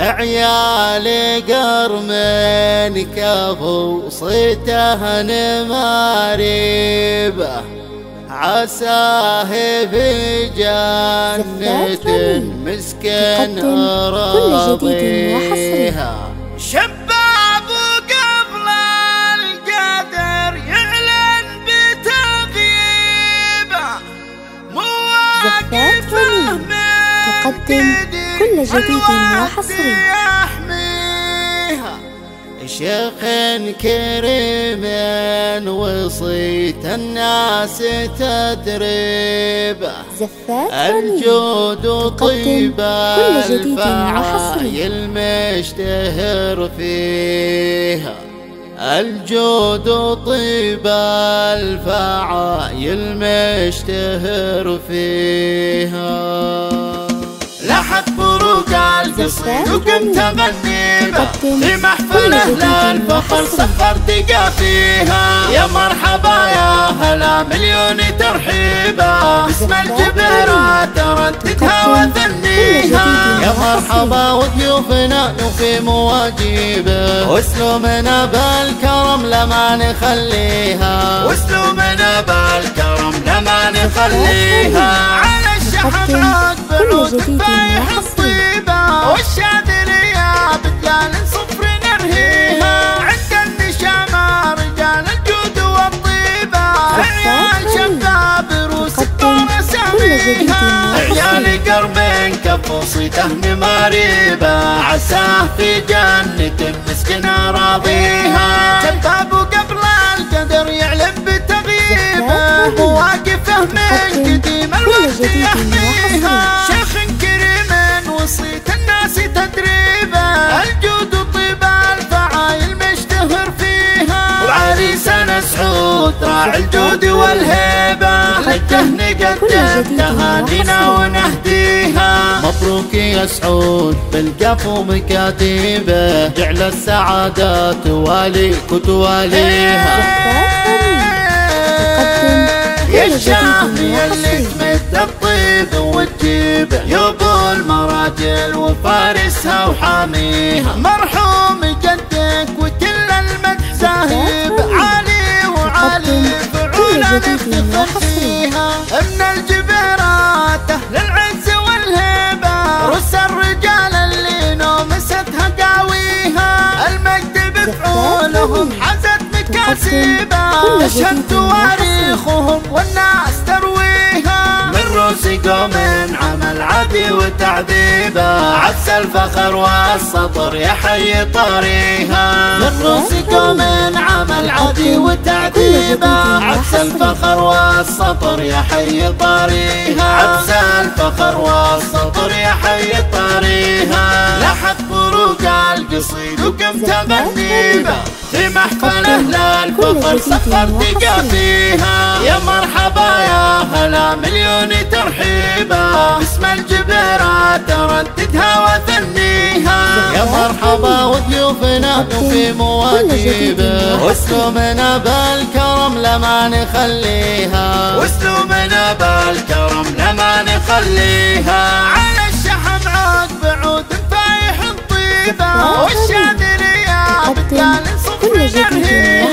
عيالي قرمن كفو صيته نماريبه عساه في جنة مسكن راضيها شباب قبل القدر يعلن بتغييبه. مواقفه تقدم. كل جديد وحصري. شيخ كريم وصيت الناس تدريبه. زفات الجود وطيب الفعايل مشتهر فيها. الجود وطيب الفعايل مشتهر فيها. لحق بروق القصيد وقمت غنيبه في محفله للفخر سفرت فيها يا مرحبا يا هلا مليون ترحيبه اسم الجبيرة ترددها وثنيها يا مرحبا وضيوفنا وفي مواجيبه واسلوبنا بالكرم لما نخليها. واسلوبنا بالكرم لما نخليها. على الشحن بعود فايح الطيبة والشاذلية بدلال صفر نرهيها عند النشامة رجال الجود والطيبة. عيال شباب روس الدور سميها. عيال قربين كفو صيته نماريبة عساه في جنة مسكنة راضيها. شباب قبل القدر يعلم بتغييبه. مواقفه من قديم الوقت. يحميها الجود والهيبة لجه نقدم تهانينا ونهديها. مبروك يا سعود بالقفو مكاتيبه جعل السعادات تواليك وتواليها يا الشامي اللي تمد الطيب وتجيبه يبو المراجل وفارسها وحاميها. مرحوم نفتخر فيها من الجبيرات أهل العز والهيبه رس الرجال اللي نومستها قاويها المجد بفعولهم حزت مكاسبه. اشهد تواريخهم والناس ترويها. من روس قوم عمل عدي وتعذيبه. عبس الفخر والسطر يحيي طريها من روس قوم عمل عدي وتعذيبه. عبس الفخر والسطر يحيي طريها عبس الفخر والسطر يحيي طريها لحق بروق القصيد وقمت غنيبه في محفله للفخر سفرت فيها يا مرحبا يا هلا مليون ترحيبه اسم الجبيرة ترددها وضيوفنا وفي مواجيبه واسلوبنا بالكرم لما نخليها. واسلوبنا بالكرم لما نخليها. على الشحم عود بعود فايح الطيبة. والشاذلية بدال صفر نرهيها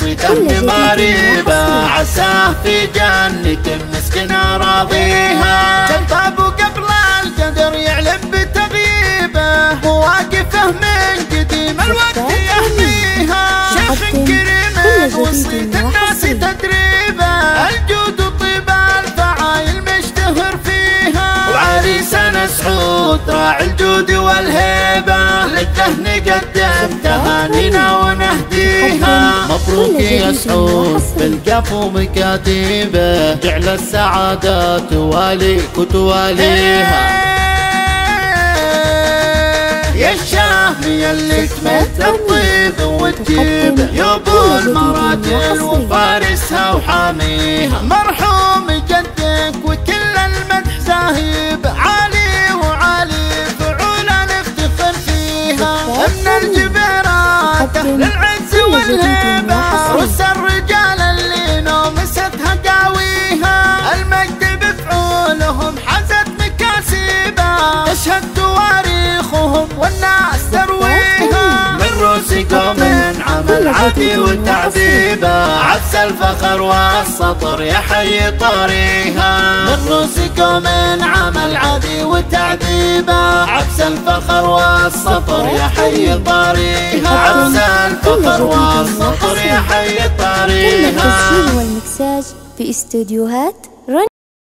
صيته نماريبه عساه في جنة مسكنة راضيها. شباب قبل القدر يعلم بتغييبه. مواقفه من قديم الوقت يحميها. شيخ كريم وصيت الناس تدريبه. وعريسنا سعود راعي الجود والهيبة. لجه نقدم تهانينا ونهديها. مبروك يا سعود بالقفو مكاتيبه جعل السعادات تواليك وتواليها. يا الشامي اللي تمد الطيب وتجيبه يبو المراجل وفارسها وحاميها. مرحوم للعز والهيبة عمل عدي وتعذيبه عبس الفخر والسطر يحيي طريها من روس قوم عمل عدي وتعذيبه عبس الفخر والسطر يحيي طريها عبس الفخر والسطر يحيي طريها في استوديوهات